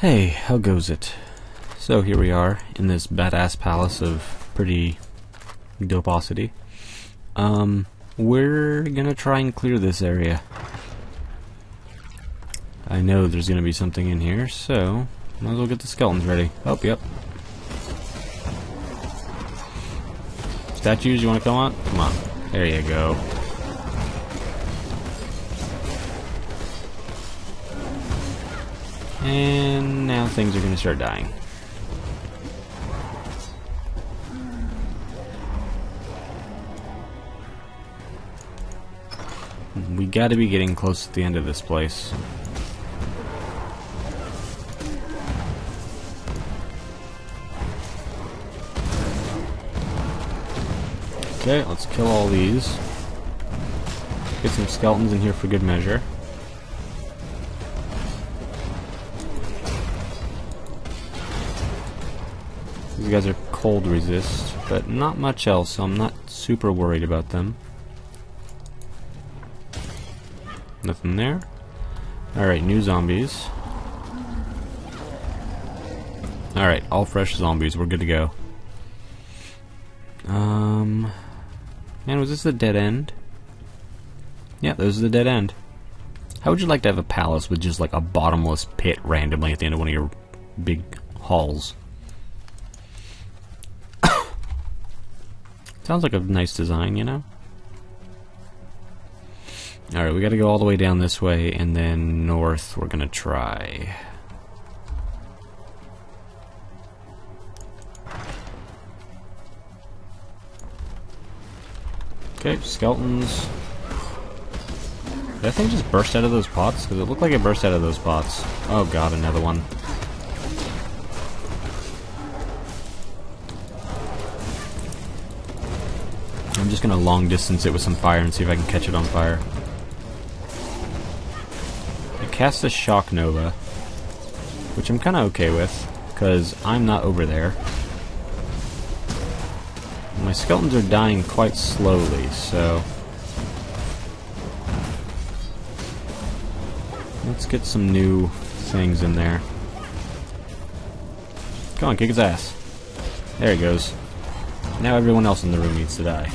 Hey, how goes it? So here we are in this badass palace of pretty doposity. Um, we're gonna try and clear this area. I know there's gonna be something in here, so might as well get the skeletons ready. Oh, yep. Statues, you wanna come on? Come on. There you go. And now things are going to start dying. We gotta be getting close to the end of this place. Okay, let's kill all these. Get some skeletons in here for good measure. These guys are cold resist, but not much else, so I'm not super worried about them. Nothing there. Alright, new zombies. Alright, all fresh zombies. We're good to go. Um... Man, was this a dead end? Yeah, this is a dead end. How would you like to have a palace with just like a bottomless pit randomly at the end of one of your big halls? Sounds like a nice design, you know? Alright, we gotta go all the way down this way, and then north we're gonna try. Okay, skeletons. Did that thing just burst out of those pots? Because it looked like it burst out of those pots. Oh god, another one. I'm just gonna long distance it with some fire and see if I can catch it on fire. I cast a Shock Nova, which I'm kinda okay with, because I'm not over there. My skeletons are dying quite slowly, so... Let's get some new things in there. Come on, kick his ass. There he goes. Now everyone else in the room needs to die.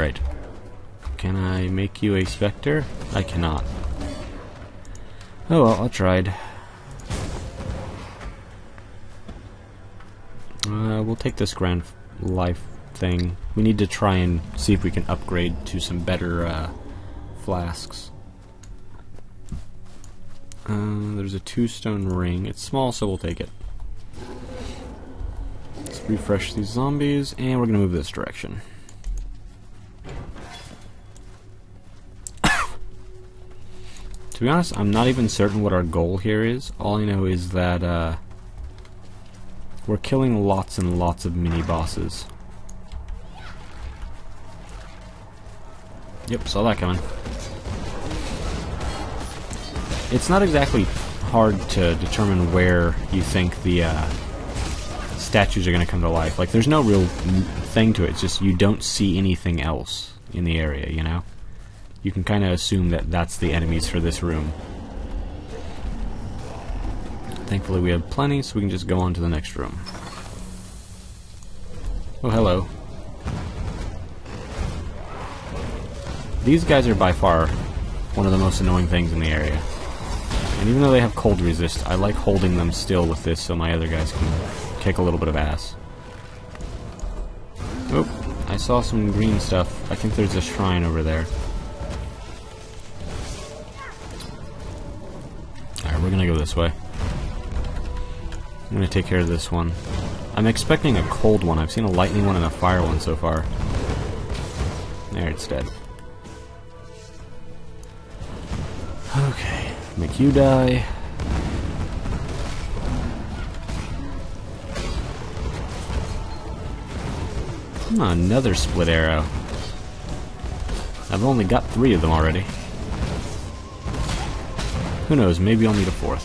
Alright. Can I make you a specter? I cannot. Oh well, I tried. Uh, we'll take this grand life thing. We need to try and see if we can upgrade to some better uh, flasks. Uh, there's a two stone ring. It's small, so we'll take it. Let's refresh these zombies, and we're gonna move this direction. To be honest, I'm not even certain what our goal here is. All I know is that uh, we're killing lots and lots of mini bosses. Yep, saw that coming. It's not exactly hard to determine where you think the uh, statues are going to come to life. Like, there's no real thing to it. It's just you don't see anything else in the area, you know? You can kind of assume that that's the enemies for this room. Thankfully we have plenty, so we can just go on to the next room. Oh, hello. These guys are by far one of the most annoying things in the area. And even though they have cold resist, I like holding them still with this so my other guys can kick a little bit of ass. Oh, I saw some green stuff. I think there's a shrine over there. We're gonna go this way. I'm gonna take care of this one. I'm expecting a cold one. I've seen a lightning one and a fire one so far. There, it's dead. Okay, make you die. Another split arrow. I've only got three of them already. Who knows, maybe I'll need a fourth.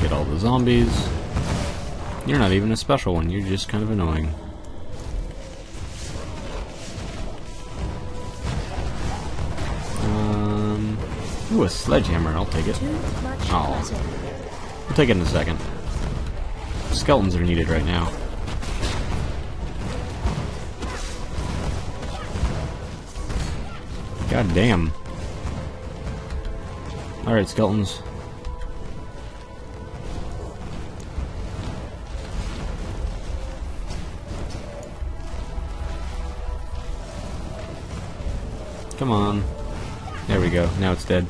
Get all the zombies. You're not even a special one, you're just kind of annoying. Um, ooh, a sledgehammer, I'll take it. Oh, I'll take it in a second. Skeletons are needed right now. God damn. Alright, skeletons. Come on. There we go. Now it's dead.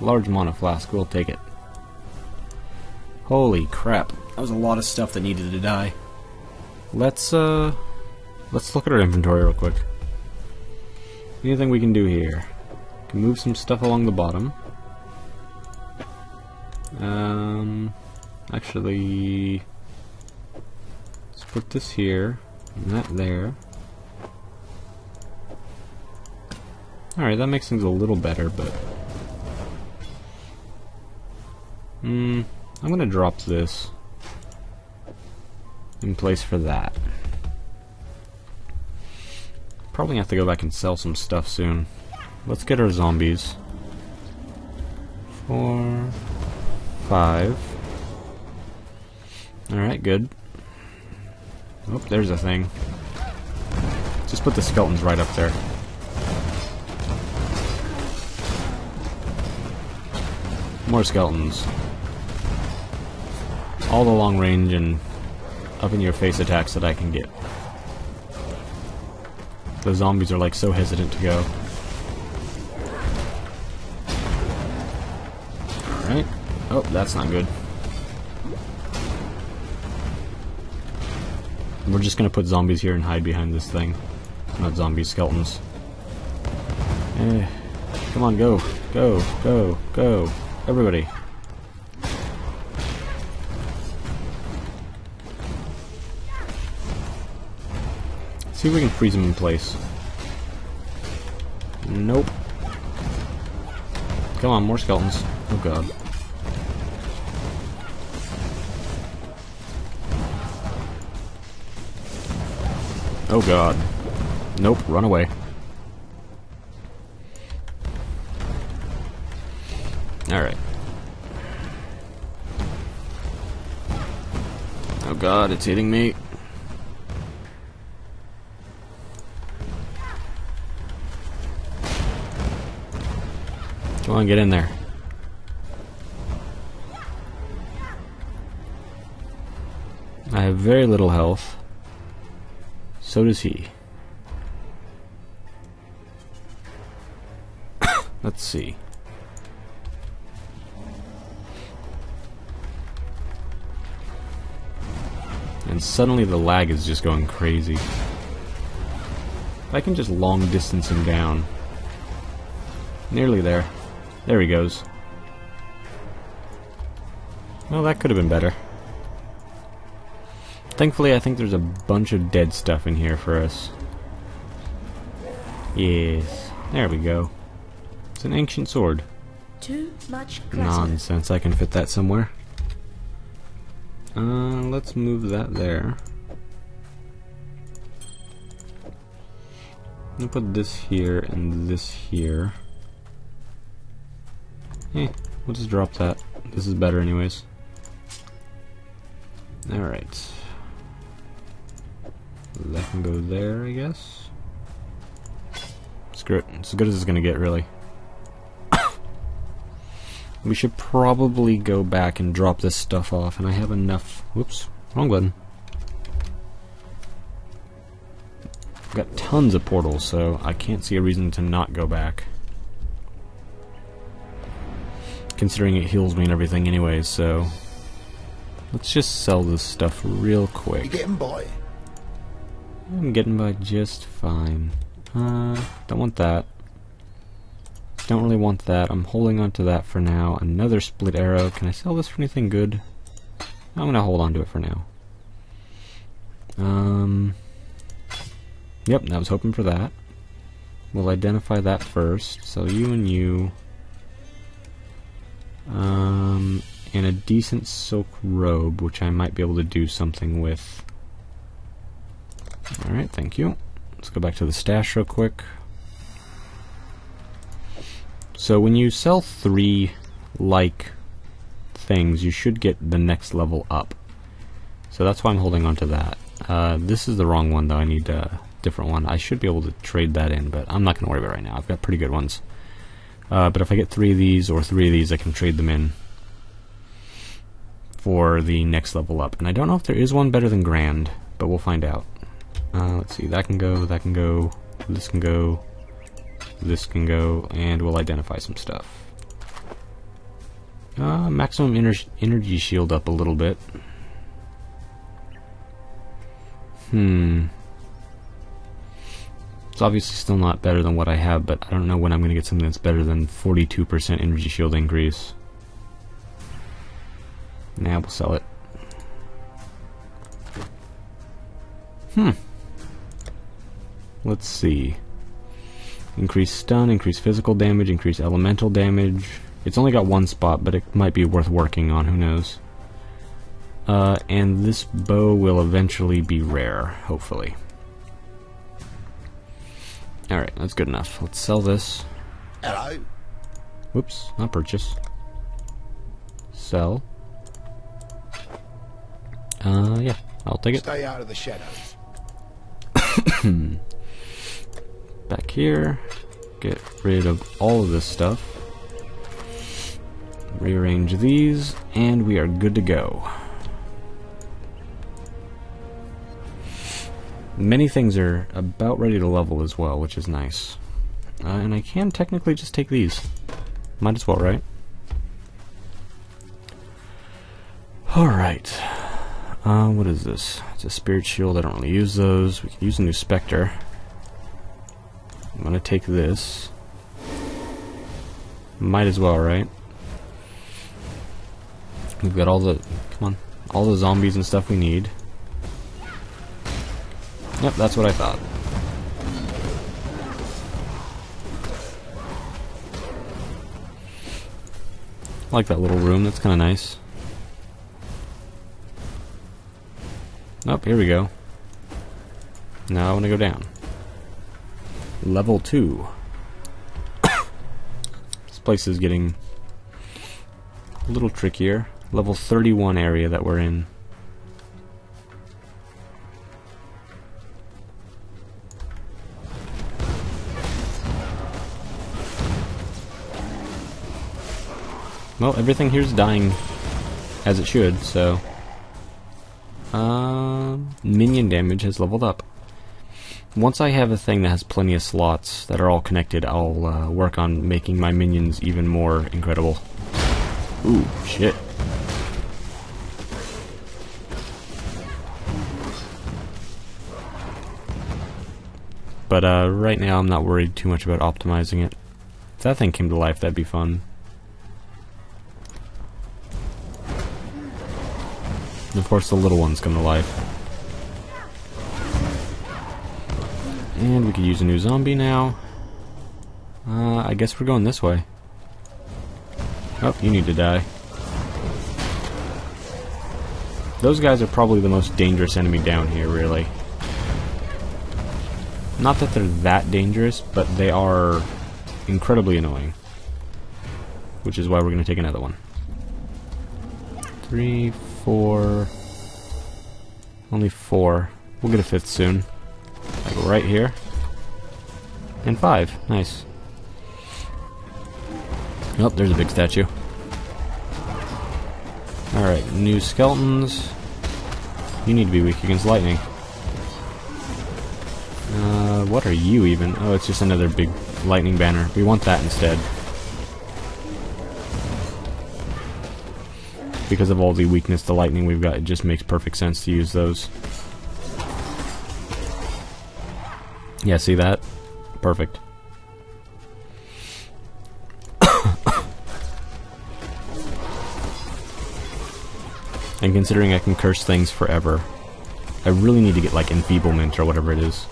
Large mana flask. We'll take it. Holy crap. That was a lot of stuff that needed to die. Let's, uh... Let's look at our inventory real quick. Anything we can do here? Can move some stuff along the bottom. Um... Actually... Let's put this here. And that there. Alright, that makes things a little better, but... Hmm, I'm gonna drop this in place for that. Probably have to go back and sell some stuff soon. Let's get our zombies. Four, five. Alright, good. Oh, there's a thing. Just put the skeletons right up there. More skeletons. All the long range and up in your face attacks that I can get. The zombies are like so hesitant to go. Alright. Oh, that's not good. We're just gonna put zombies here and hide behind this thing. Not zombies, skeletons. Eh. Come on, go. Go, go, go. Everybody. See if we can freeze him in place. Nope. Come on, more skeletons. Oh god. Oh god. Nope, run away. Alright. Oh god, it's hitting me. Come on, get in there. I have very little health. So does he. Let's see. And suddenly the lag is just going crazy. I can just long distance him down. Nearly there. There he goes. Well, that could have been better. Thankfully, I think there's a bunch of dead stuff in here for us. Yes. There we go. It's an ancient sword. Too much clutter. Nonsense, I can fit that somewhere. Uh, let's move that there. I'm gonna put this here and this here. Eh, we'll just drop that. This is better anyways. Alright. That can go there, I guess. Screw it. It's as good as it's gonna get, really. we should probably go back and drop this stuff off, and I have enough. Whoops, wrong button. I've got tons of portals, so I can't see a reason to not go back. Considering it heals me and everything anyway, so... Let's just sell this stuff real quick. You getting by? I'm getting by just fine. Uh, don't want that. Don't really want that. I'm holding on to that for now. Another split arrow. Can I sell this for anything good? I'm gonna hold on to it for now. Um. Yep, I was hoping for that. We'll identify that first. So you and you. Um, and a decent silk robe, which I might be able to do something with. Alright, thank you. Let's go back to the stash real quick. So when you sell three like things, you should get the next level up. So that's why I'm holding on to that. Uh, this is the wrong one though, I need a different one. I should be able to trade that in, but I'm not going to worry about it right now. I've got pretty good ones. Uh, but if I get three of these or three of these, I can trade them in for the next level up. And I don't know if there is one better than Grand, but we'll find out. Uh, let's see, that can go, that can go, this can go, this can go, and we'll identify some stuff. Uh, maximum ener energy shield up a little bit. Hmm. It's obviously still not better than what I have, but I don't know when I'm going to get something that's better than 42% energy shield increase. Now nah, we'll sell it. Hmm. Let's see. Increase stun, increase physical damage, increase elemental damage. It's only got one spot, but it might be worth working on, who knows. Uh, and this bow will eventually be rare, hopefully. Alright, that's good enough. Let's sell this. Hello. Whoops, not purchase. Sell. Uh, yeah, I'll take it. Stay out of the shadows. Back here. Get rid of all of this stuff. Rearrange these, and we are good to go. Many things are about ready to level as well, which is nice. Uh, and I can technically just take these. Might as well, right? Alright. Uh, what is this? It's a spirit shield. I don't really use those. We can use a new specter. I'm gonna take this. Might as well, right? We've got all the, come on, all the zombies and stuff we need. Yep, that's what I thought. I like that little room, that's kind of nice. Oh, here we go. Now I want to go down. Level 2. this place is getting a little trickier. Level 31 area that we're in. Well, everything here's dying as it should, so... Uh, minion damage has leveled up. Once I have a thing that has plenty of slots that are all connected, I'll uh, work on making my minions even more incredible. Ooh, shit. But uh, right now I'm not worried too much about optimizing it. If that thing came to life, that'd be fun. And of course the little ones come to life. And we could use a new zombie now. Uh, I guess we're going this way. Oh, you need to die. Those guys are probably the most dangerous enemy down here, really. Not that they're that dangerous, but they are incredibly annoying. Which is why we're going to take another one. Three, four. Only four. We'll get a fifth soon. Like right here. And five. Nice. Oh, there's a big statue. Alright, new skeletons. You need to be weak against lightning. Uh, what are you even? Oh, it's just another big lightning banner. We want that instead. Because of all the weakness to lightning we've got, it just makes perfect sense to use those. Yeah, see that? Perfect. and considering I can curse things forever, I really need to get like enfeeblement or whatever it is.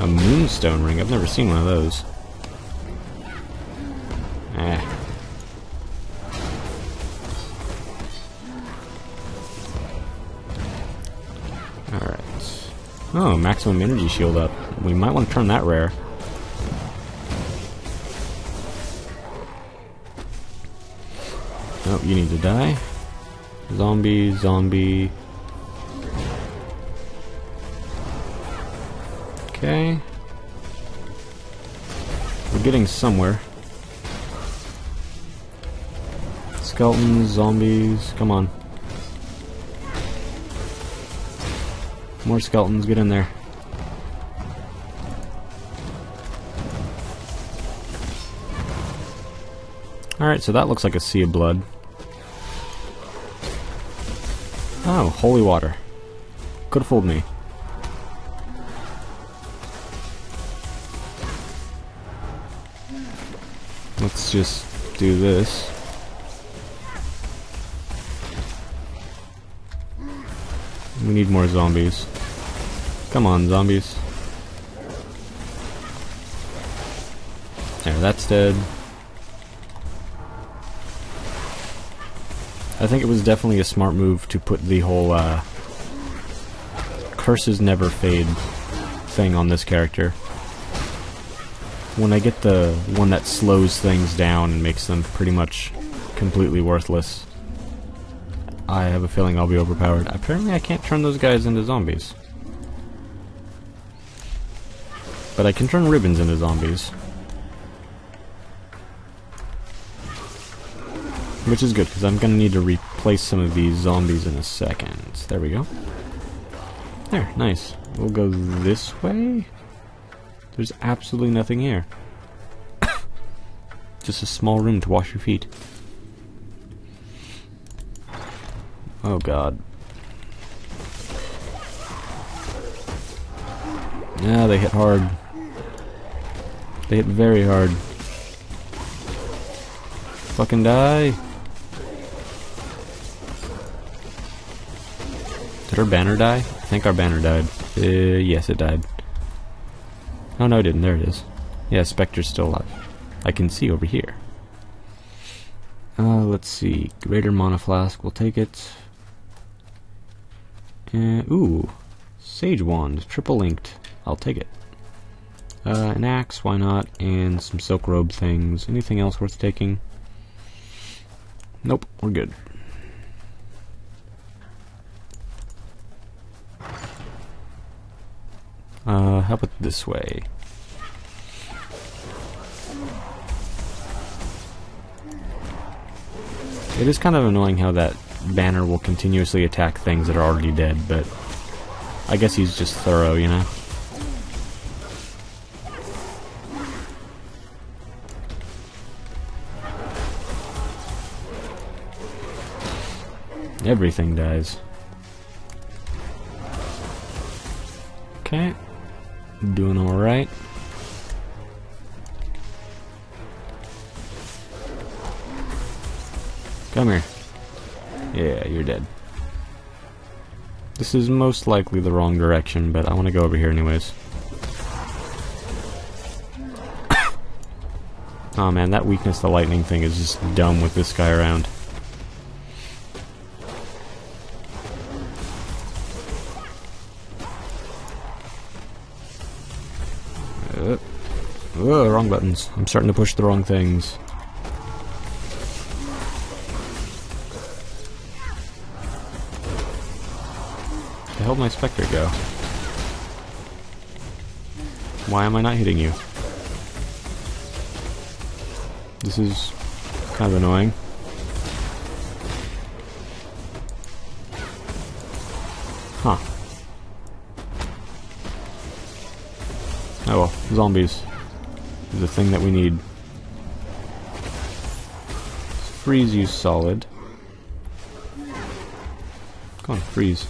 A moonstone ring, I've never seen one of those. maximum energy shield up. We might want to turn that rare. Oh, you need to die. Zombie, zombie. Okay. We're getting somewhere. Skeletons, zombies, come on. More skeletons, get in there. Alright, so that looks like a sea of blood. Oh, holy water. Could have fooled me. Let's just do this. We need more zombies. Come on, zombies. There, that's dead. I think it was definitely a smart move to put the whole uh, curses never fade thing on this character. When I get the one that slows things down and makes them pretty much completely worthless, I have a feeling I'll be overpowered. Apparently I can't turn those guys into zombies. But I can turn ribbons into zombies. Which is good, because I'm going to need to replace some of these zombies in a second. There we go. There, nice. We'll go this way? There's absolutely nothing here. Just a small room to wash your feet. Oh god. Yeah, they hit hard. They hit very hard. Fucking die. Did our banner die? I think our banner died. Uh, yes, it died. Oh, no, it didn't. There it is. Yeah, Spectre's still alive. I can see over here. Uh, let's see. Greater Mana Flask, we'll take it. Uh, ooh. Sage Wand, triple linked. I'll take it. Uh, an axe, why not? And some silk robe things. Anything else worth taking? Nope, we're good. Uh, how about this way? It is kind of annoying how that banner will continuously attack things that are already dead, but I guess he's just thorough, you know? Everything dies. Okay. Doing alright. Come here. Yeah, you're dead. This is most likely the wrong direction, but I want to go over here anyways. oh man, that weakness to lightning thing is just dumb with this guy around. Uh, wrong buttons. I'm starting to push the wrong things. The hell did my Spectre go? Why am I not hitting you? This is kind of annoying. Huh. Oh well, zombies is the thing that we need. Freeze you solid. Come on, freeze.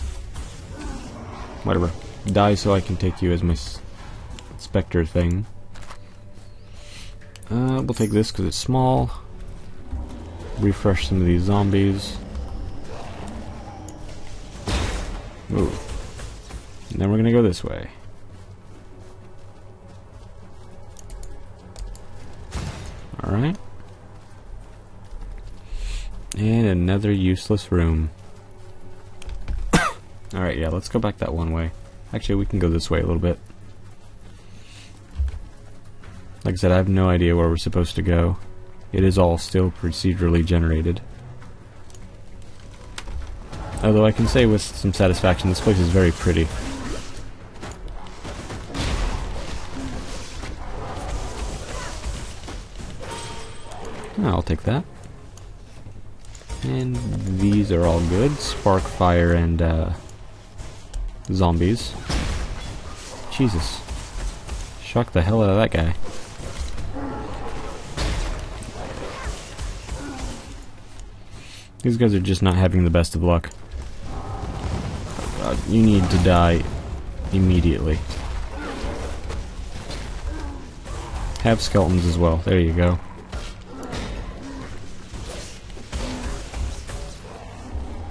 Whatever. Die so I can take you as my specter thing. Uh, we'll take this because it's small. Refresh some of these zombies. Ooh. And then we're gonna go this way. Alright. And another useless room. Alright, yeah, let's go back that one way. Actually, we can go this way a little bit. Like I said, I have no idea where we're supposed to go. It is all still procedurally generated. Although I can say with some satisfaction, this place is very pretty. I'll take that. And these are all good. Spark, fire, and uh, zombies. Jesus. Shock the hell out of that guy. These guys are just not having the best of luck. Uh, you need to die immediately. Have skeletons as well. There you go.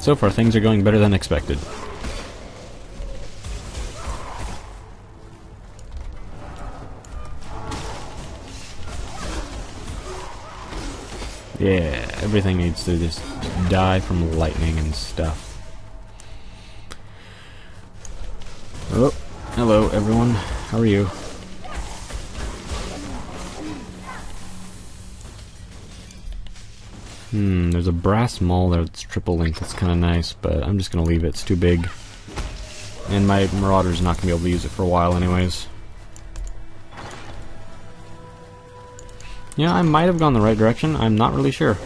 So far, things are going better than expected. Yeah, everything needs to just die from lightning and stuff. Oh, hello everyone. How are you? Hmm, there's a brass maul there that's triple link. That's kind of nice, but I'm just going to leave it. It's too big. And my Marauder's not going to be able to use it for a while anyways. Yeah, I might have gone the right direction. I'm not really sure.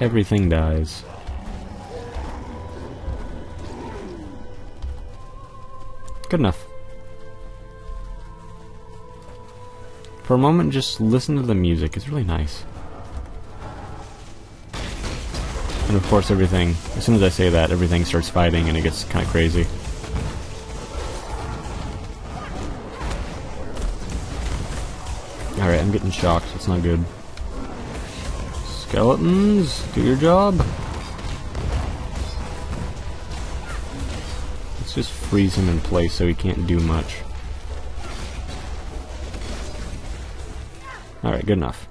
Everything dies. Good enough. For a moment, just listen to the music. It's really nice. And of course, everything, as soon as I say that, everything starts fighting and it gets kind of crazy. Alright, I'm getting shocked. It's not good. Skeletons, do your job. Let's just freeze him in place so he can't do much. Alright, good enough.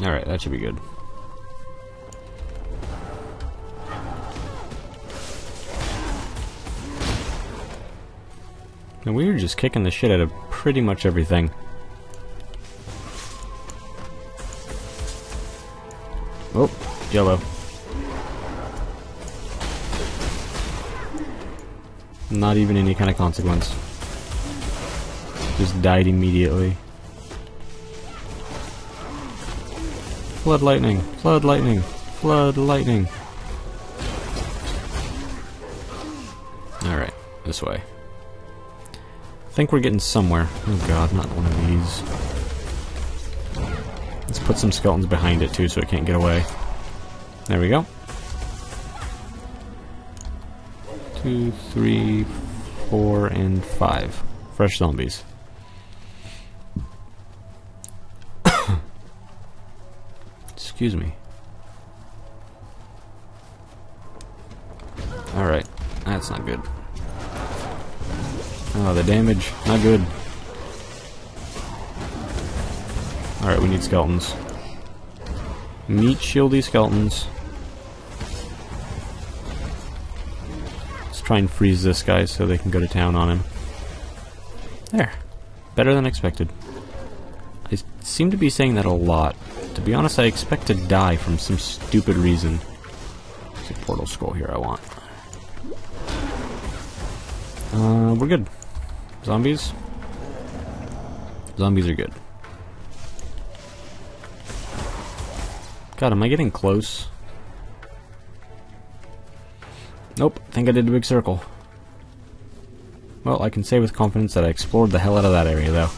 Alright, that should be good. And we were just kicking the shit out of pretty much everything. Oh, yellow. Not even any kind of consequence. Just died immediately. Flood lightning, flood lightning, flood lightning. Alright, this way. I think we're getting somewhere. Oh god, not one of these. Let's put some skeletons behind it too so it can't get away. There we go. Two, three, four, and five. Fresh zombies. Excuse me. Alright, that's not good. Oh, the damage, not good. Alright, we need skeletons. Meat shieldy skeletons. Try and freeze this guy so they can go to town on him. There. Better than expected. I seem to be saying that a lot. To be honest, I expect to die from some stupid reason. There's a portal scroll here I want. Uh, we're good. Zombies? Zombies are good. God, am I getting close? Nope, think I did a big circle. Well, I can say with confidence that I explored the hell out of that area, though.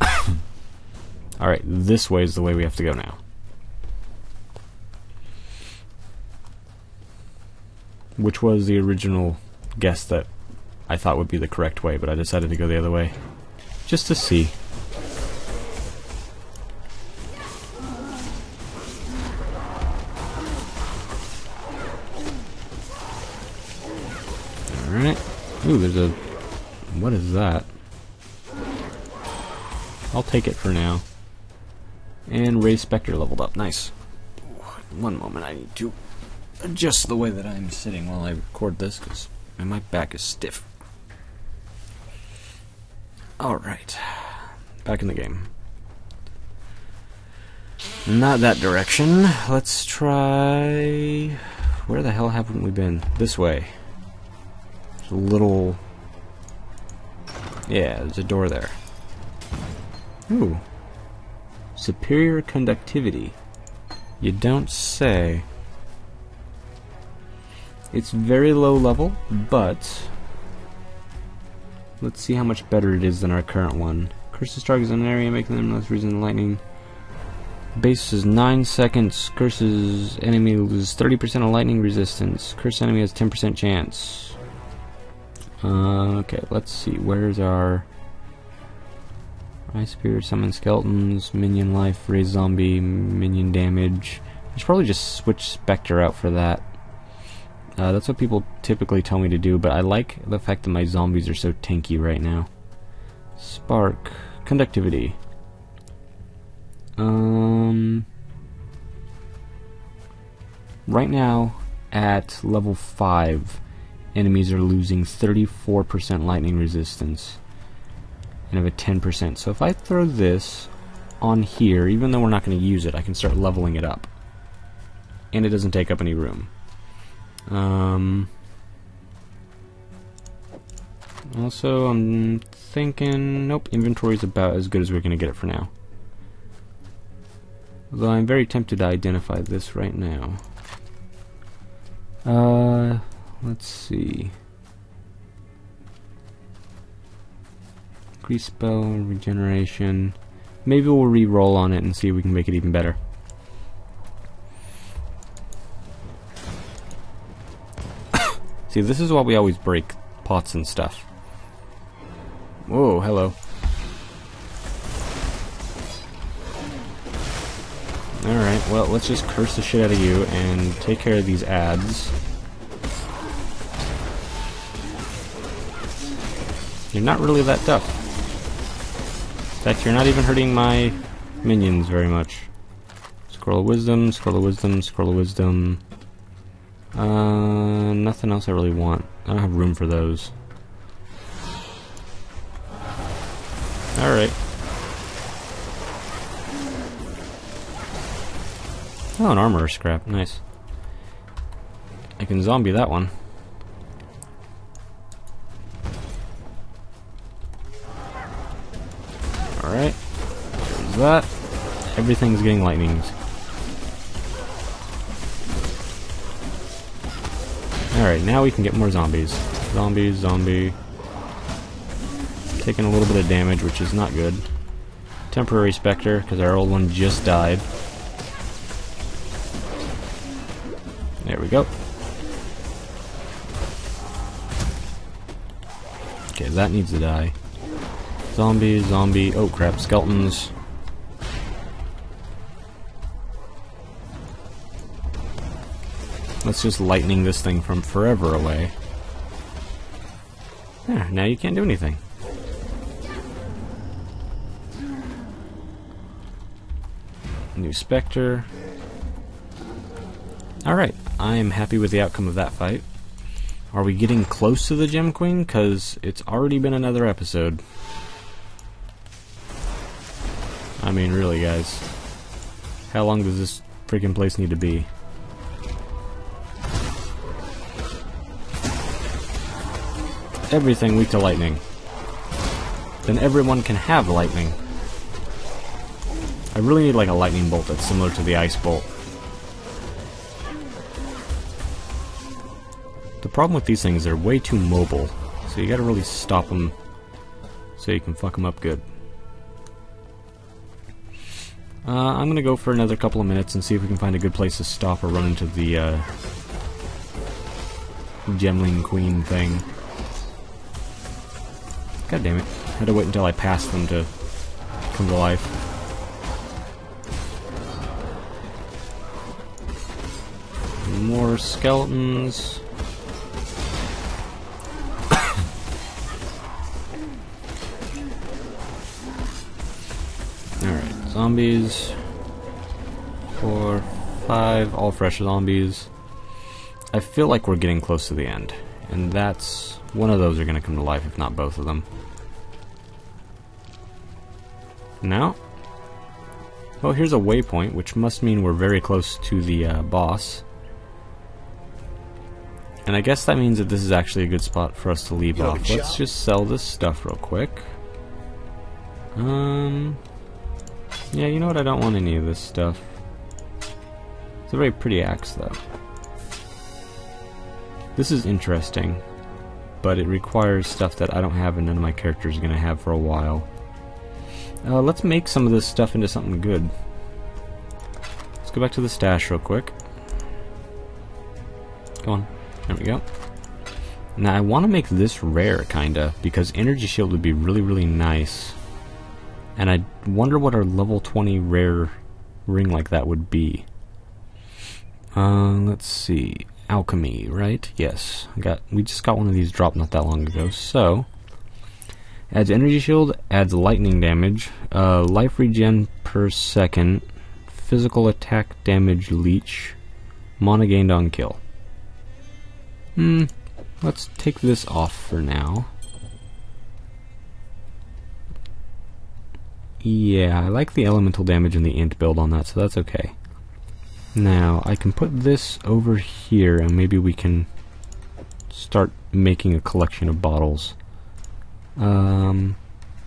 Alright, this way is the way we have to go now. Which was the original guess that I thought would be the correct way, but I decided to go the other way. Just to see. Alright. Ooh, there's a... What is that? I'll take it for now. And Raise Spectre leveled up. Nice. One moment, I need to adjust the way that I'm sitting while I record this because my back is stiff. Alright. Back in the game. Not that direction. Let's try... Where the hell haven't we been? This way. Little... Yeah, there's a door there. Ooh. Superior conductivity. You don't say. It's very low level, but let's see how much better it is than our current one. Curses targets an area, making them less resistant to lightning. Base is 9 seconds. Curses enemy loses 30% of lightning resistance. Curse enemy has 10% chance. Uh, okay, let's see. Where's our... Ice Spear, Summon Skeletons, Minion Life, Raise Zombie, Minion Damage. I should probably just switch Spectre out for that. Uh, that's what people typically tell me to do, but I like the fact that my zombies are so tanky right now. Spark. Conductivity. Um, right now, at level 5, enemies are losing 34% lightning resistance and have a 10%. So if I throw this on here, even though we're not going to use it, I can start leveling it up. And it doesn't take up any room. Um, also, I'm thinking, nope, inventory is about as good as we're going to get it for now. Although I'm very tempted to identify this right now. Uh, let's see. Increase spell, regeneration. Maybe we'll re-roll on it and see if we can make it even better. see, this is why we always break pots and stuff. Whoa, hello. Alright, well, let's just curse the shit out of you and take care of these ads. You're not really that tough. In fact, you're not even hurting my minions very much. Scroll of Wisdom, Scroll of Wisdom, Scroll of Wisdom. Uh, nothing else I really want. I don't have room for those. Alright. Oh, an armor scrap. Nice. I can zombie that one. That. Everything's getting lightnings. Alright, now we can get more zombies. Zombies, zombie. Taking a little bit of damage, which is not good. Temporary Spectre, because our old one just died. There we go. Okay, that needs to die. Zombie, zombie, oh crap, skeletons. Let's just lightning this thing from forever away. There, now you can't do anything. New Spectre. Alright, I am happy with the outcome of that fight. Are we getting close to the Gem Queen? Because it's already been another episode. I mean, really, guys. How long does this freaking place need to be? Everything weak to lightning. Then everyone can have lightning. I really need like a lightning bolt that's similar to the ice bolt. The problem with these things, they're way too mobile. So you gotta really stop them so you can fuck them up good. Uh, I'm gonna go for another couple of minutes and see if we can find a good place to stop or run into the uh, Gemling Queen thing. God damn it. I had to wait until I passed them to come to life. More skeletons. Alright, zombies. Four, five, all fresh zombies. I feel like we're getting close to the end. And that's... One of those are going to come to life, if not both of them. Now? Well, here's a waypoint, which must mean we're very close to the uh, boss. And I guess that means that this is actually a good spot for us to leave You off. Let's just sell this stuff real quick. Um... Yeah, you know what? I don't want any of this stuff. It's a very pretty axe, though. This is interesting, but it requires stuff that I don't have and none of my characters are going to have for a while. Uh, let's make some of this stuff into something good. Let's go back to the stash real quick. Go on. There we go. Now I want to make this rare, kinda, because Energy Shield would be really, really nice. And I wonder what our level 20 rare ring like that would be. Uh, let's see. Alchemy, right? Yes. I got. We just got one of these dropped not that long ago. So, adds energy shield, adds lightning damage, uh, life regen per second, physical attack damage leech, mana gained on kill. Hmm. Let's take this off for now. Yeah, I like the elemental damage and the int build on that, so that's okay. Now, I can put this over here, and maybe we can start making a collection of bottles. Um,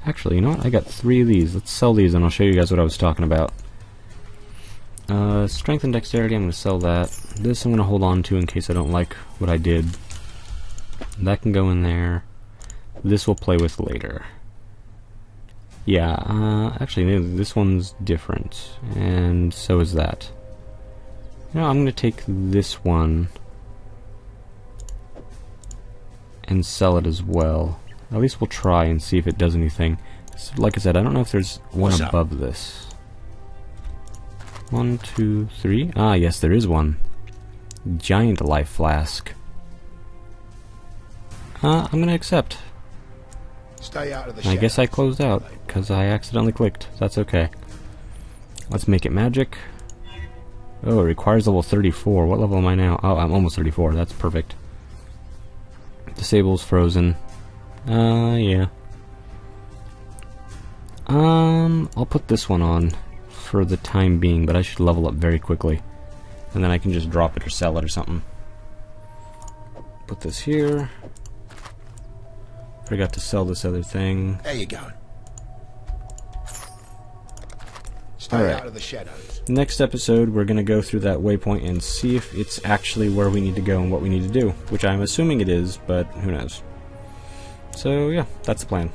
actually, you know what? I got three of these. Let's sell these, and I'll show you guys what I was talking about. Uh, strength and dexterity, I'm going to sell that. This I'm going to hold on to in case I don't like what I did. That can go in there. This we'll play with later. Yeah, uh, actually, this one's different, and so is that. Know, I'm going to take this one and sell it as well. At least we'll try and see if it does anything. So, like I said, I don't know if there's one What's up? above this. One, two, three. Ah, yes, there is one. Giant life flask. Uh, I'm going to accept. Stay out of the I shadows. guess I closed out because I accidentally clicked. That's okay. Let's make it magic. Oh, it requires level 34. What level am I now? Oh, I'm almost 34. That's perfect. Disables frozen. Uh, yeah. Um, I'll put this one on for the time being, but I should level up very quickly. And then I can just drop it or sell it or something. Put this here. Forgot to sell this other thing. There you go. Stay Alright. out of the shadows. Next episode, we're going to go through that waypoint and see if it's actually where we need to go and what we need to do, which I'm assuming it is, but who knows. So, yeah, that's the plan.